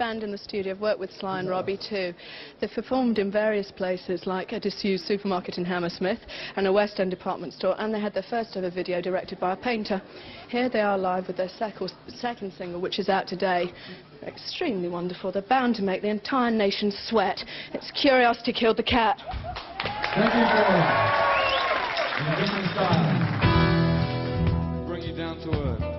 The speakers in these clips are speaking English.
band in the studio. I've worked with Sly and Robbie too. They've performed in various places like a disused supermarket in Hammersmith and a West End department store and they had their first ever video directed by a painter. Here they are live with their second single which is out today. Extremely wonderful. They're bound to make the entire nation sweat. It's Curiosity Killed the Cat. Thank you, Bring you down to earth.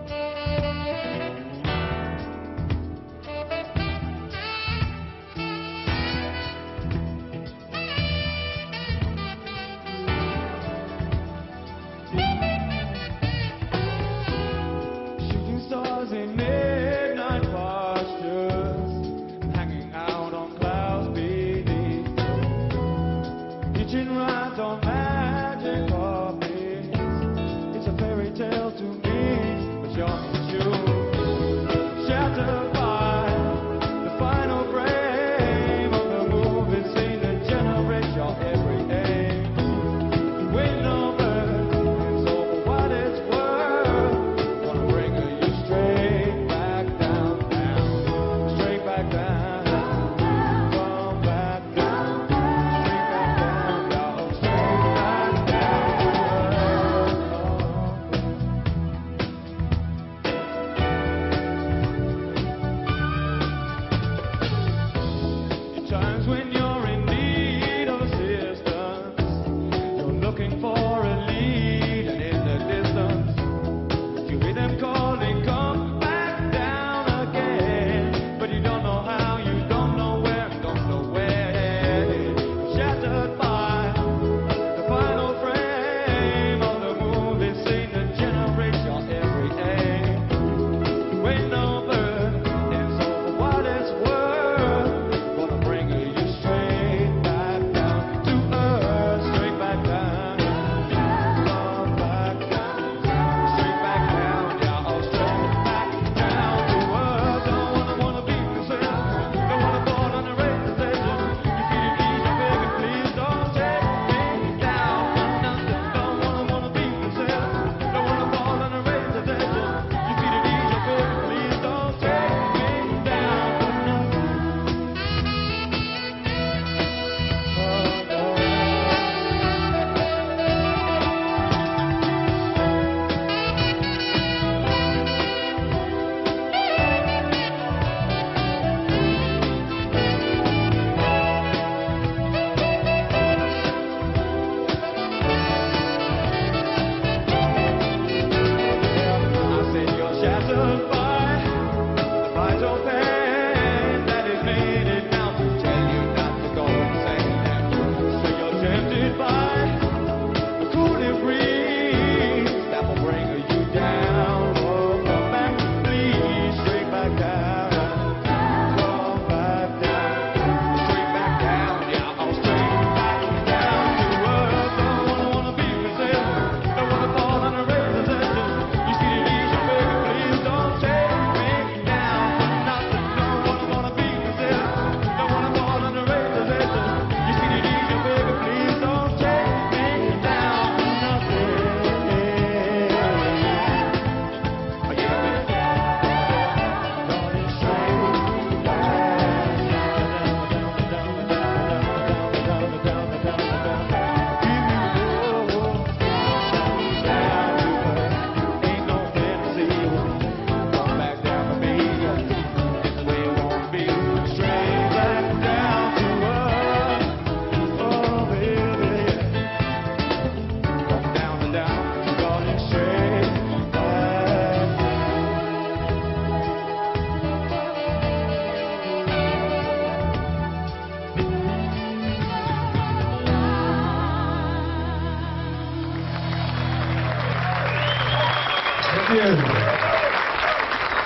you.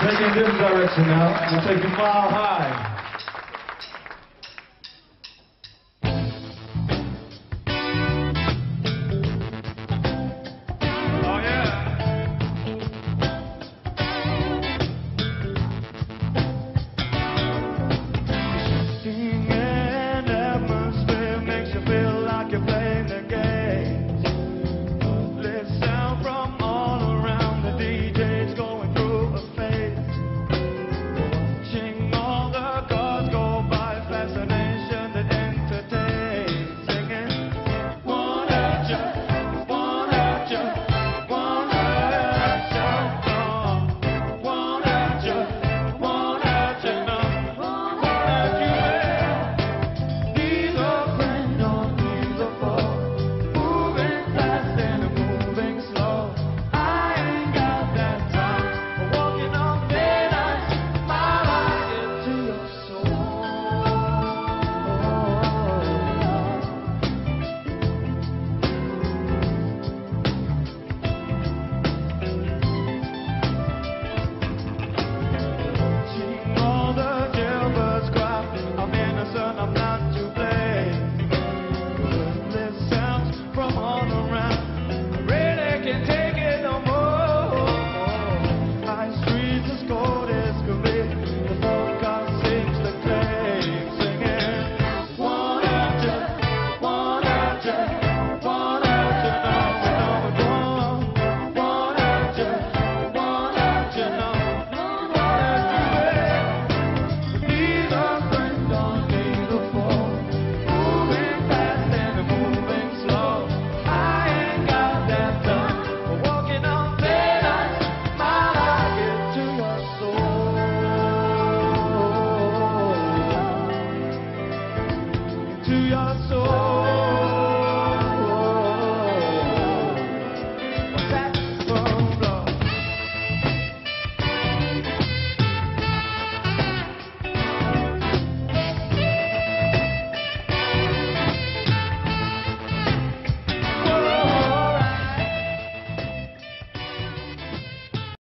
Taking this direction now. We'll take you mile high. on